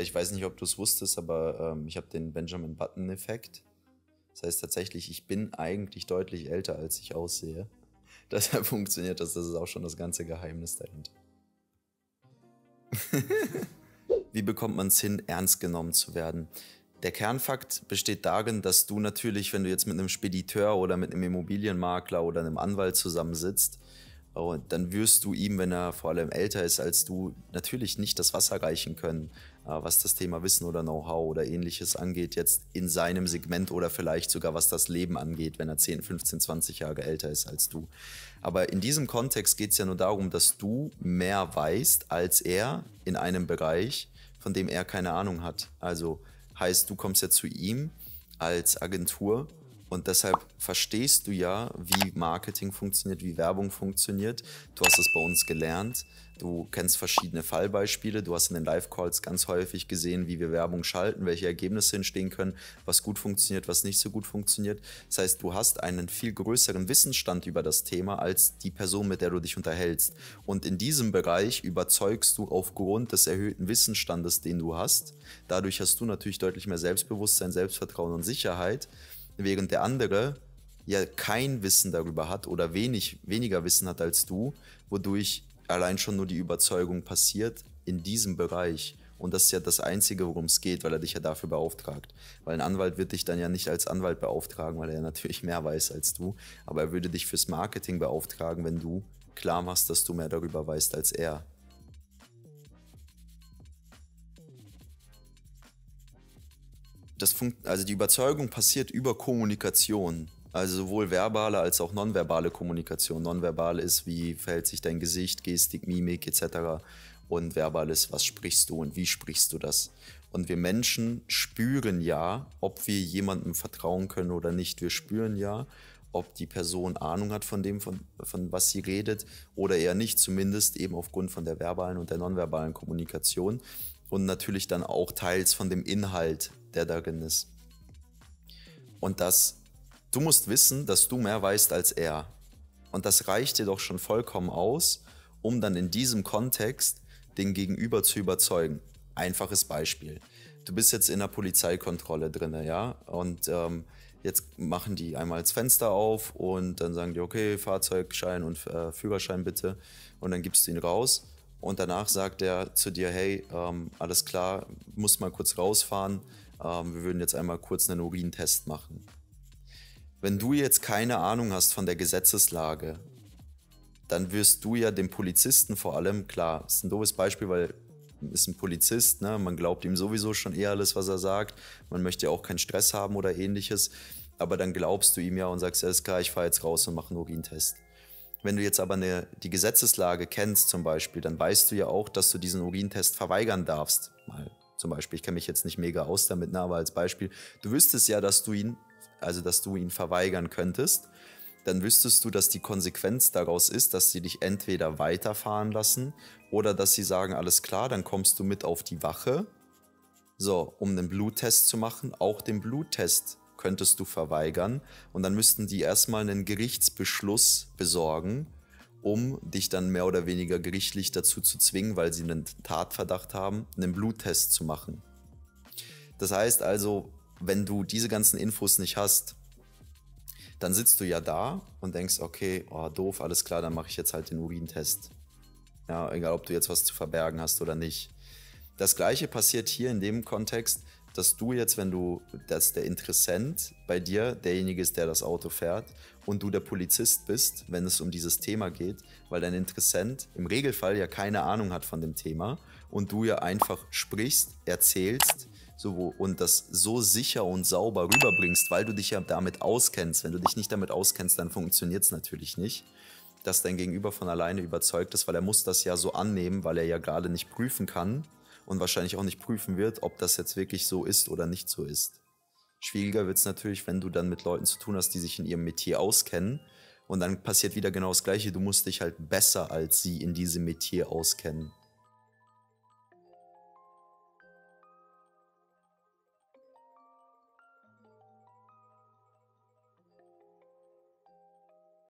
Ich weiß nicht, ob du es wusstest, aber ähm, ich habe den Benjamin Button-Effekt. Das heißt tatsächlich, ich bin eigentlich deutlich älter, als ich aussehe. Deshalb funktioniert das. Das ist auch schon das ganze Geheimnis dahinter. Wie bekommt man es hin, ernst genommen zu werden? Der Kernfakt besteht darin, dass du natürlich, wenn du jetzt mit einem Spediteur oder mit einem Immobilienmakler oder einem Anwalt zusammensitzt, und dann wirst du ihm, wenn er vor allem älter ist als du, natürlich nicht das Wasser reichen können, äh, was das Thema Wissen oder Know-how oder ähnliches angeht, jetzt in seinem Segment oder vielleicht sogar was das Leben angeht, wenn er 10, 15, 20 Jahre älter ist als du. Aber in diesem Kontext geht es ja nur darum, dass du mehr weißt als er in einem Bereich, von dem er keine Ahnung hat. Also heißt, du kommst ja zu ihm als Agentur und deshalb verstehst du ja, wie Marketing funktioniert, wie Werbung funktioniert. Du hast es bei uns gelernt. Du kennst verschiedene Fallbeispiele. Du hast in den Live-Calls ganz häufig gesehen, wie wir Werbung schalten, welche Ergebnisse entstehen können, was gut funktioniert, was nicht so gut funktioniert. Das heißt, du hast einen viel größeren Wissensstand über das Thema als die Person, mit der du dich unterhältst. Und in diesem Bereich überzeugst du aufgrund des erhöhten Wissensstandes, den du hast. Dadurch hast du natürlich deutlich mehr Selbstbewusstsein, Selbstvertrauen und Sicherheit während der andere ja kein Wissen darüber hat oder wenig, weniger Wissen hat als du, wodurch allein schon nur die Überzeugung passiert in diesem Bereich. Und das ist ja das Einzige, worum es geht, weil er dich ja dafür beauftragt. Weil ein Anwalt wird dich dann ja nicht als Anwalt beauftragen, weil er ja natürlich mehr weiß als du. Aber er würde dich fürs Marketing beauftragen, wenn du klar machst, dass du mehr darüber weißt als er. Das funkt, also die Überzeugung passiert über Kommunikation. Also sowohl verbale als auch nonverbale Kommunikation. Nonverbal ist, wie verhält sich dein Gesicht, Gestik, Mimik etc. Und verbal ist, was sprichst du und wie sprichst du das. Und wir Menschen spüren ja, ob wir jemandem vertrauen können oder nicht. Wir spüren ja, ob die Person Ahnung hat von dem, von, von was sie redet oder eher nicht, zumindest eben aufgrund von der verbalen und der nonverbalen Kommunikation und natürlich dann auch teils von dem Inhalt der darin ist. Und das, du musst wissen, dass du mehr weißt als er. Und das reicht dir doch schon vollkommen aus, um dann in diesem Kontext den Gegenüber zu überzeugen. Einfaches Beispiel. Du bist jetzt in der Polizeikontrolle drin, ja, und ähm, jetzt machen die einmal das Fenster auf und dann sagen die, okay, Fahrzeugschein und äh, Führerschein bitte. Und dann gibst du ihn raus. Und danach sagt er zu dir, hey, ähm, alles klar, musst mal kurz rausfahren, ähm, wir würden jetzt einmal kurz einen Urintest machen. Wenn du jetzt keine Ahnung hast von der Gesetzeslage, dann wirst du ja dem Polizisten vor allem, klar, ist ein doofes Beispiel, weil ist ein Polizist, ne? man glaubt ihm sowieso schon eher alles, was er sagt, man möchte ja auch keinen Stress haben oder ähnliches, aber dann glaubst du ihm ja und sagst, ja ist klar, ich fahre jetzt raus und mache einen Urintest. Wenn du jetzt aber eine, die Gesetzeslage kennst zum Beispiel, dann weißt du ja auch, dass du diesen Urintest verweigern darfst. Mal zum Beispiel, ich kenne mich jetzt nicht mega aus damit, ne, aber als Beispiel, du wüsstest ja, dass du ihn, also dass du ihn verweigern könntest, dann wüsstest du, dass die Konsequenz daraus ist, dass sie dich entweder weiterfahren lassen oder dass sie sagen, alles klar, dann kommst du mit auf die Wache, so, um einen Bluttest zu machen. Auch den Bluttest könntest du verweigern und dann müssten die erstmal einen Gerichtsbeschluss besorgen, um dich dann mehr oder weniger gerichtlich dazu zu zwingen, weil sie einen Tatverdacht haben, einen Bluttest zu machen. Das heißt also, wenn du diese ganzen Infos nicht hast, dann sitzt du ja da und denkst, okay, oh, doof, alles klar, dann mache ich jetzt halt den Urintest. Ja, egal ob du jetzt was zu verbergen hast oder nicht. Das gleiche passiert hier in dem Kontext, dass du jetzt, wenn du, dass der Interessent bei dir derjenige ist, der das Auto fährt und du der Polizist bist, wenn es um dieses Thema geht, weil dein Interessent im Regelfall ja keine Ahnung hat von dem Thema und du ja einfach sprichst, erzählst so, und das so sicher und sauber rüberbringst, weil du dich ja damit auskennst. Wenn du dich nicht damit auskennst, dann funktioniert es natürlich nicht dass dein Gegenüber von alleine überzeugt ist, weil er muss das ja so annehmen, weil er ja gerade nicht prüfen kann, und wahrscheinlich auch nicht prüfen wird, ob das jetzt wirklich so ist oder nicht so ist. Schwieriger wird es natürlich, wenn du dann mit Leuten zu tun hast, die sich in ihrem Metier auskennen. Und dann passiert wieder genau das Gleiche. Du musst dich halt besser als sie in diesem Metier auskennen.